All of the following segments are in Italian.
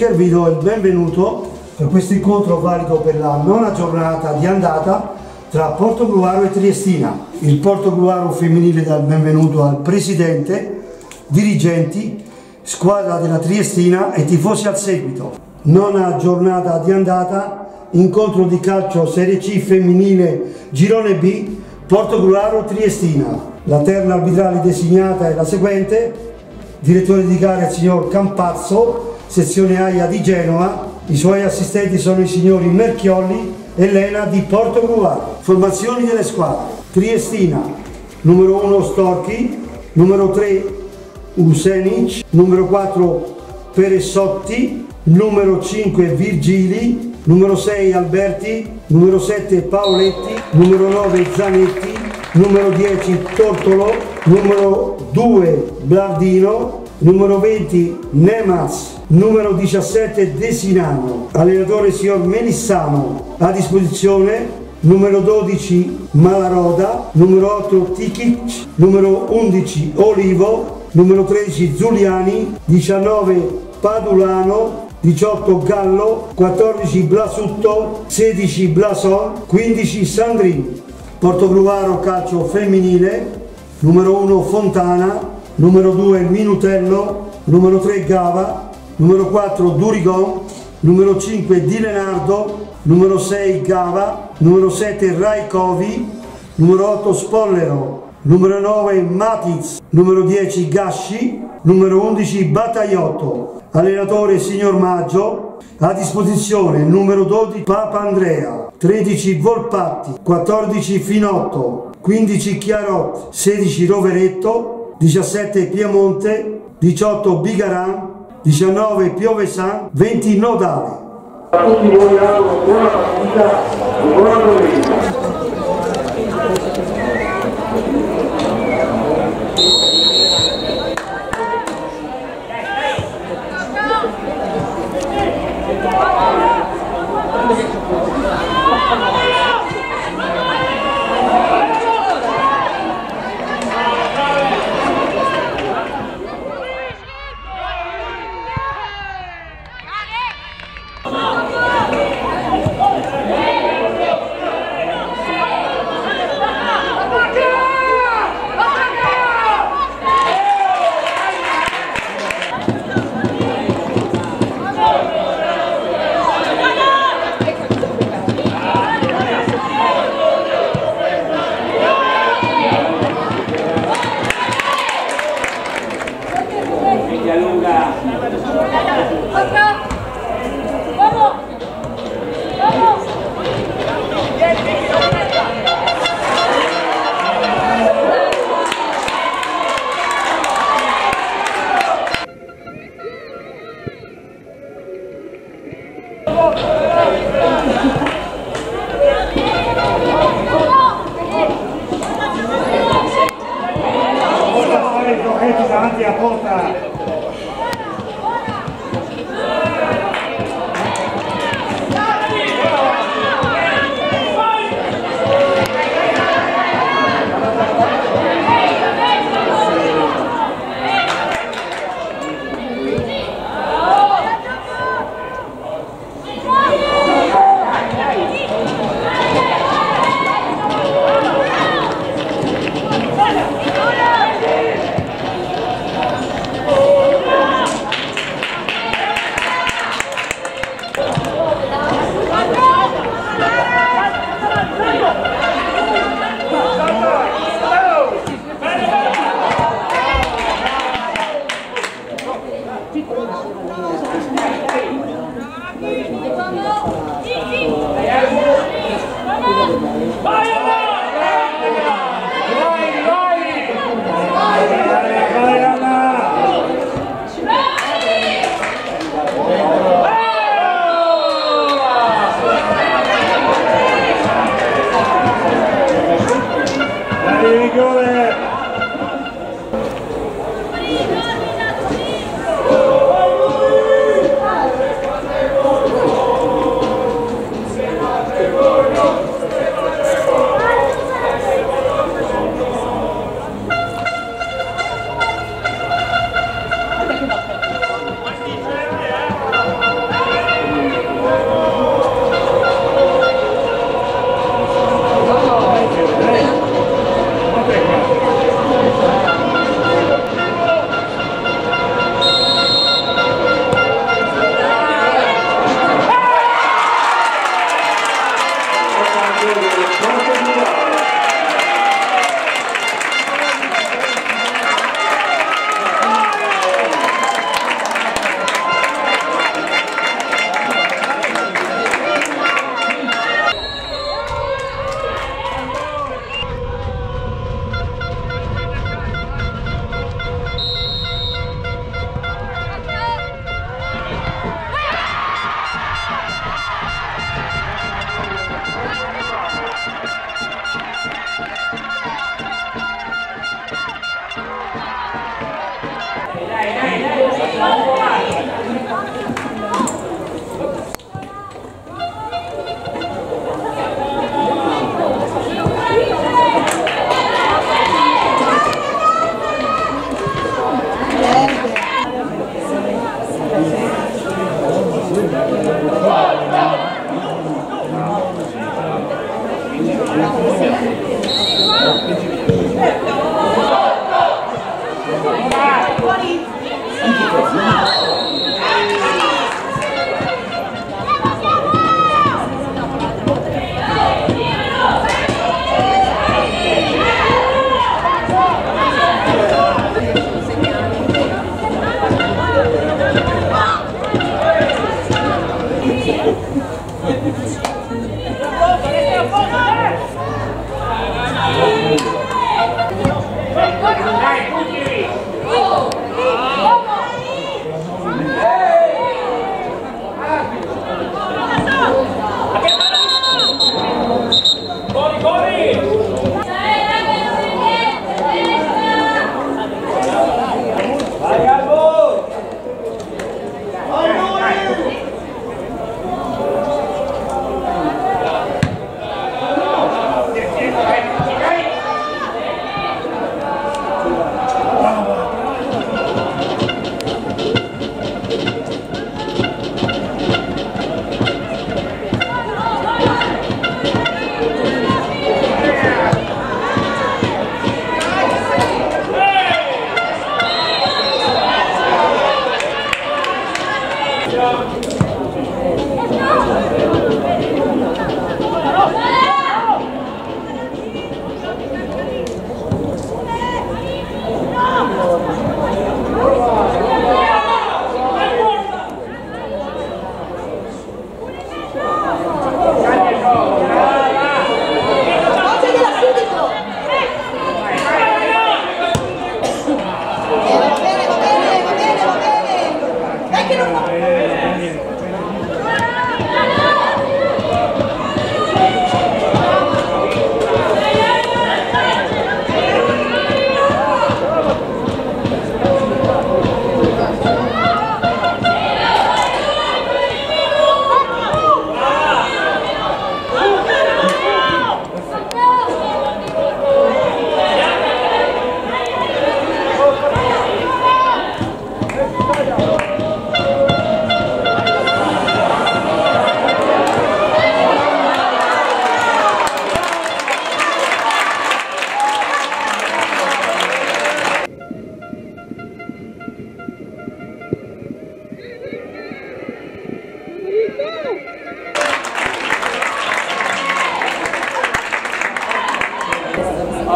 speaker, vi do il benvenuto per questo incontro valido per la nona giornata di andata tra Portogruaro e Triestina. Il Portogruaro femminile dà il benvenuto al presidente, dirigenti, squadra della Triestina e tifosi al seguito. Nona giornata di andata, incontro di calcio Serie C femminile Girone B, Portogruaro Triestina. La terna arbitrale designata è la seguente, direttore di gara il signor Campazzo, sezione AIA di Genova, i suoi assistenti sono i signori Merchiolli e Lena di Porto Gruaro. Formazioni delle squadre. Triestina, numero 1 Storchi, numero 3 Usenic, numero 4 Peressotti, numero 5 Virgili, numero 6 Alberti, numero 7 Paoletti, numero 9 Zanetti, numero 10 Tortolo, numero 2 Blardino, numero 20 Nemas, numero 17 Desinano, allenatore signor Melissano, a disposizione numero 12 Malaroda, numero 8 Tikic, numero 11 Olivo, numero 13 Zuliani, 19 Padulano, 18 Gallo, 14 Blasutto, 16 Blason, 15 Sandrini. Portogruaro calcio femminile, numero 1 Fontana, numero 2 Minutello, numero 3 Gava, numero 4 Durigon, numero 5 Di Lenardo, numero 6 Gava, numero 7 Raikovi, numero 8 Spollero, numero 9 Matiz, numero 10 Gasci, numero 11 Battagliotto, allenatore signor Maggio, a disposizione numero 12 Papa Andrea, 13 Volpatti, 14 Finotto, 15 Chiarot, 16 Roveretto, 17 Piemonte, 18 Bigaran, 19 Piovesan, 20 Nodale. A tutti voi auguro buona partita e buona domenica. good.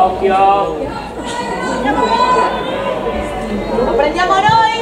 Pinocchio. ¡Aprendiamo noi!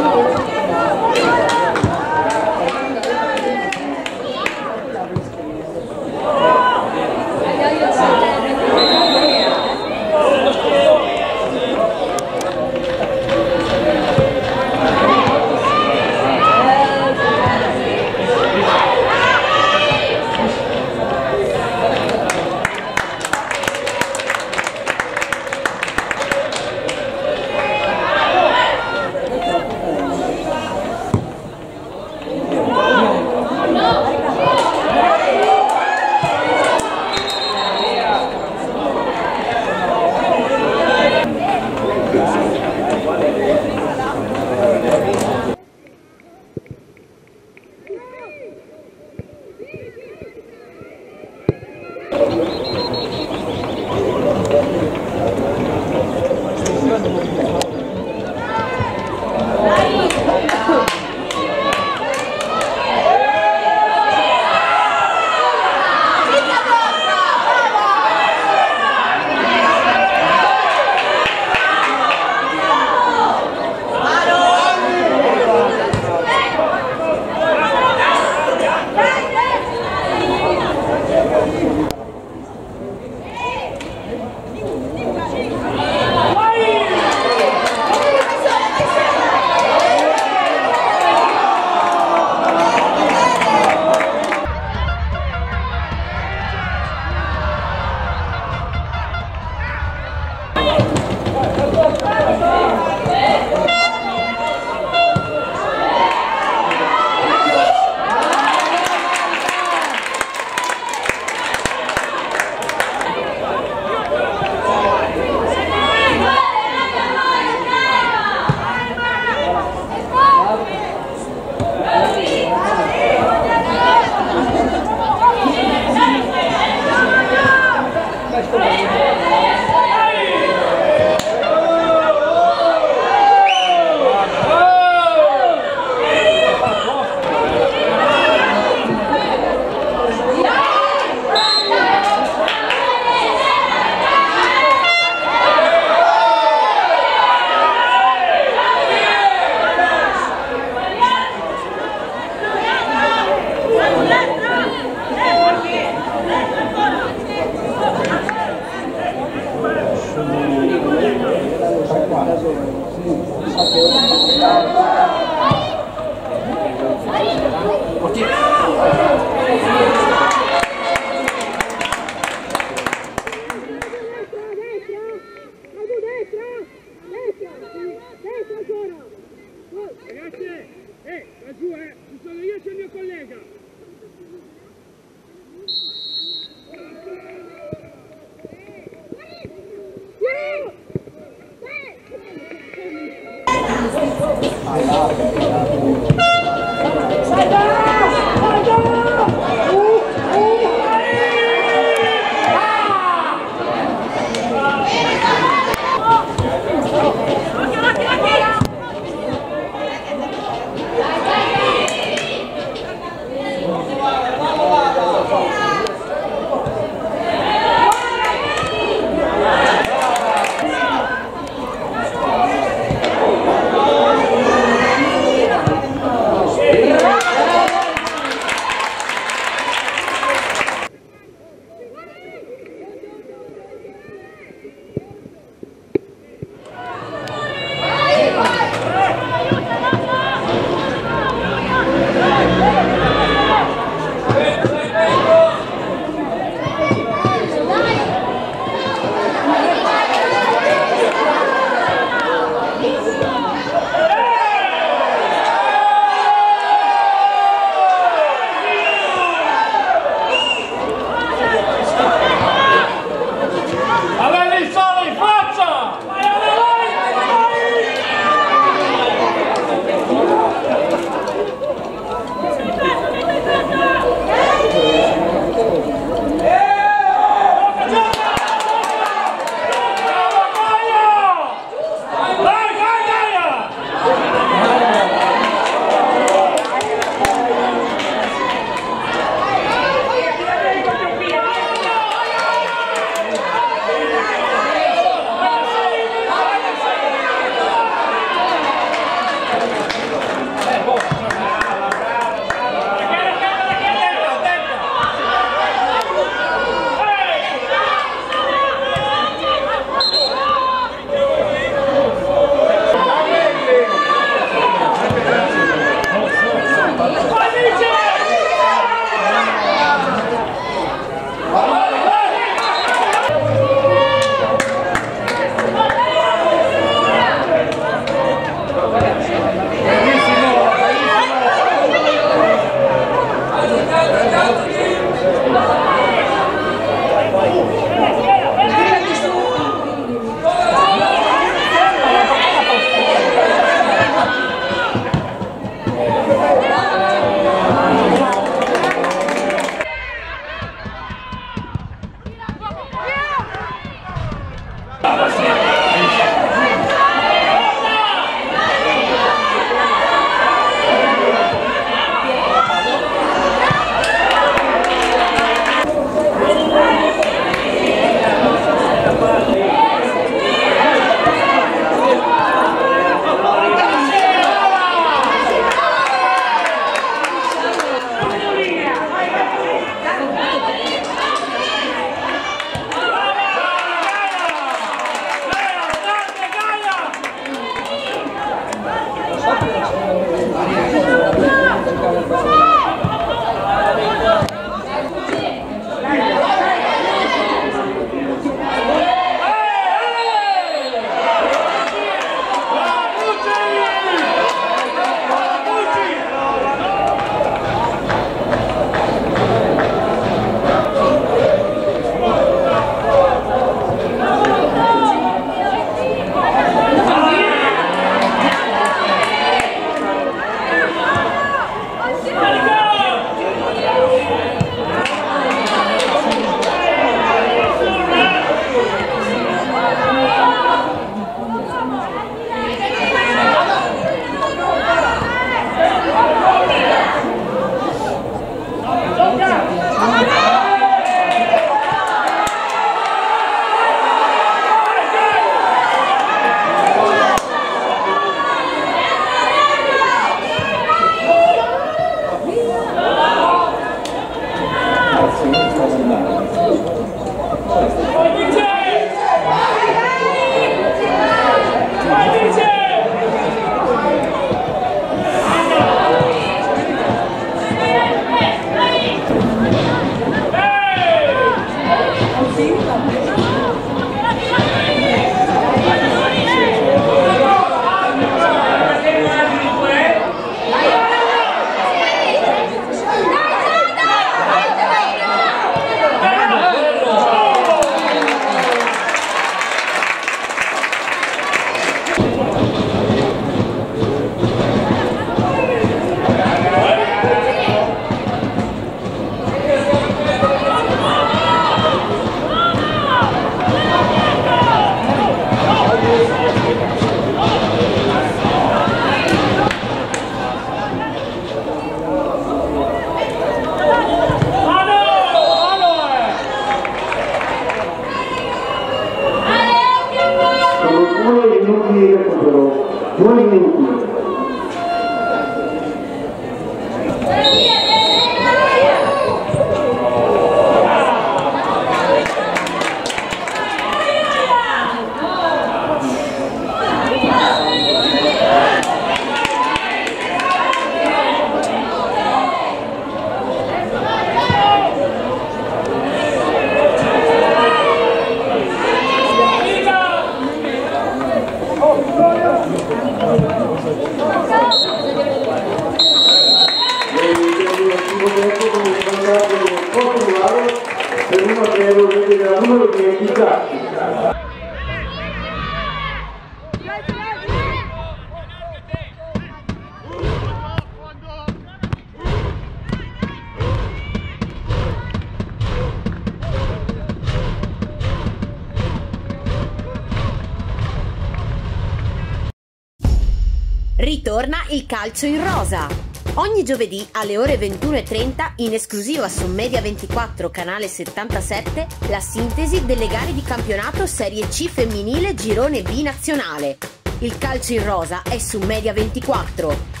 Calcio in rosa. Ogni giovedì alle ore 21.30 in esclusiva su Media 24 canale 77 la sintesi delle gare di campionato Serie C femminile girone B nazionale. Il calcio in rosa è su Media 24.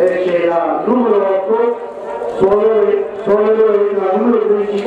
E c'è la numero 8 solo, solo la numero 15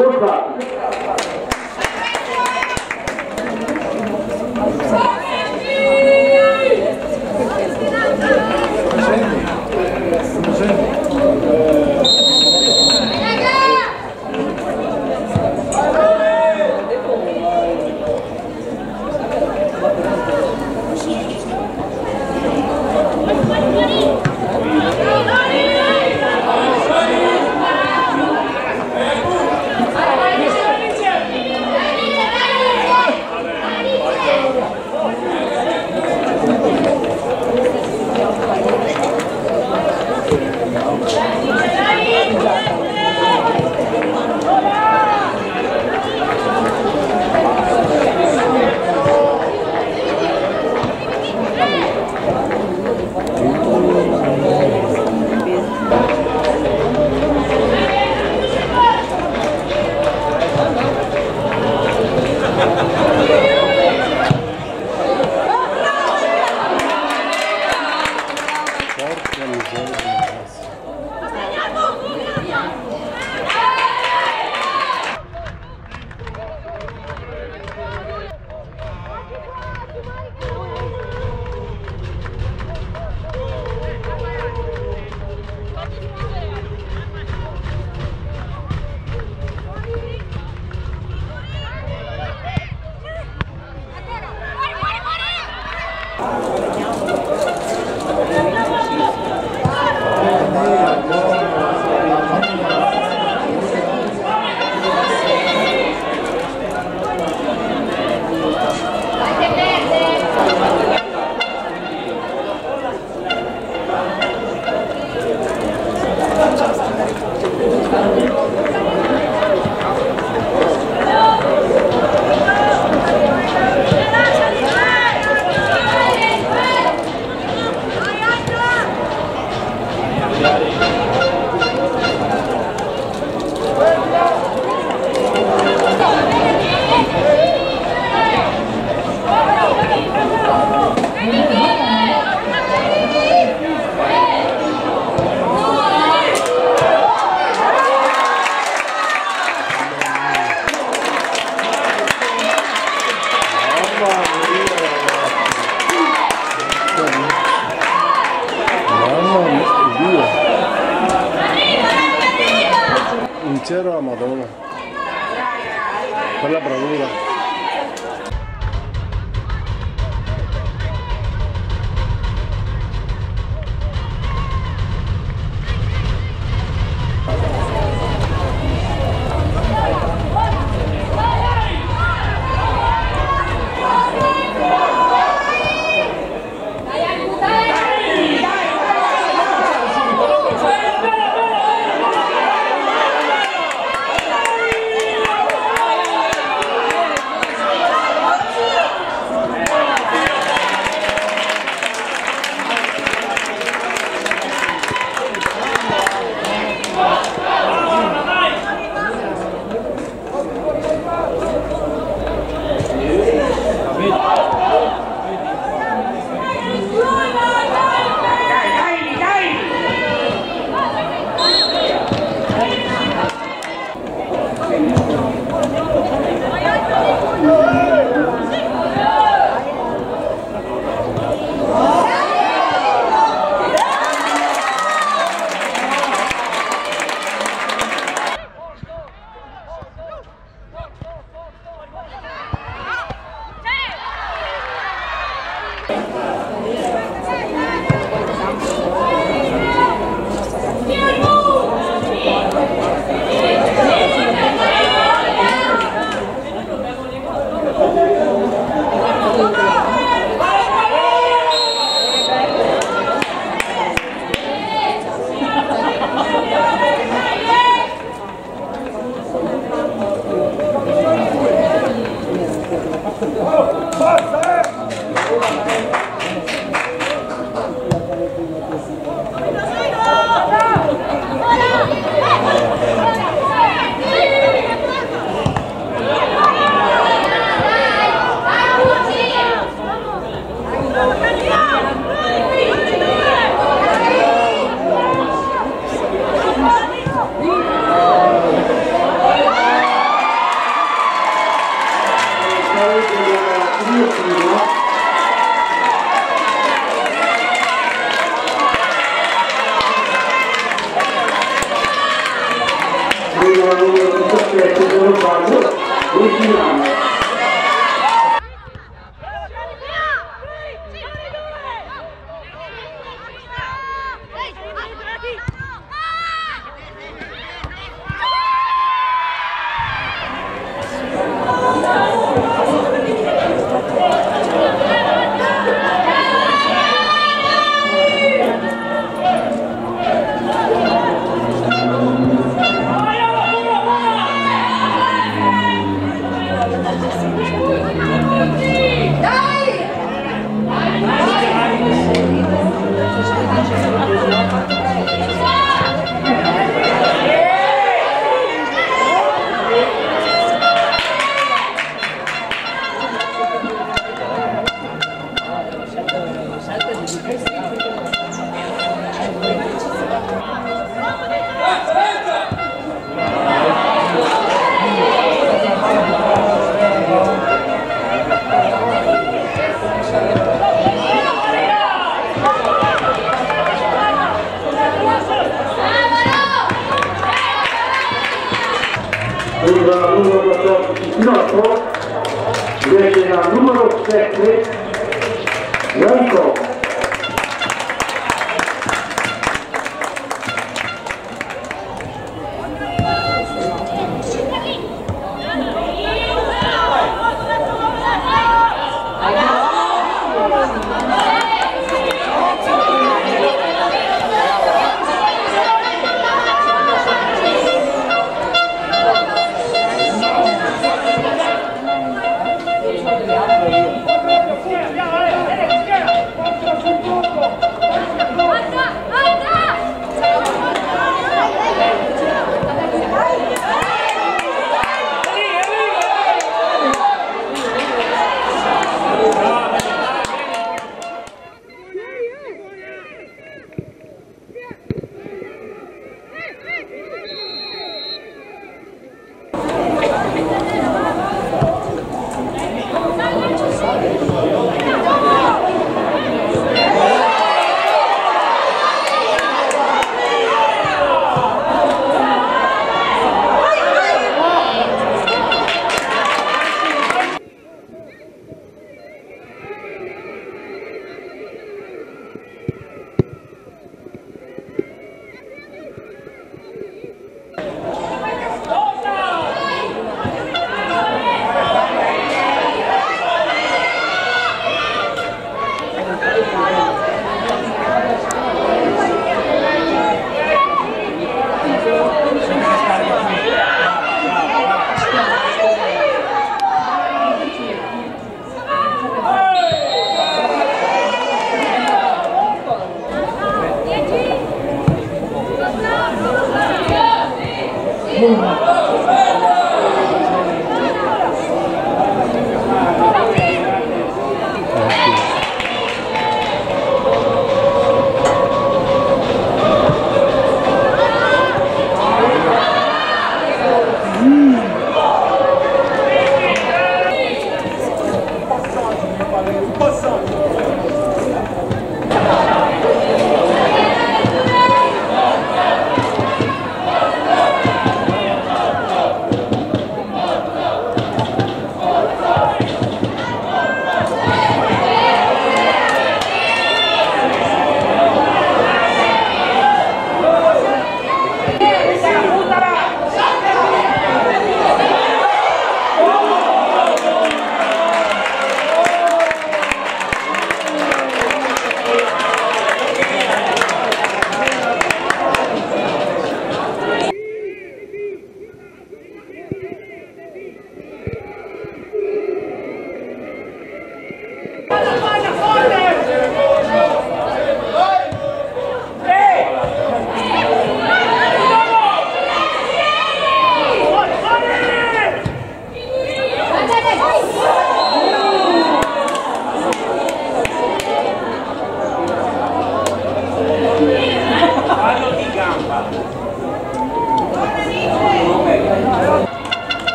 oposição.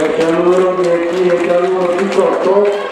Perché al numero 10 e al numero 18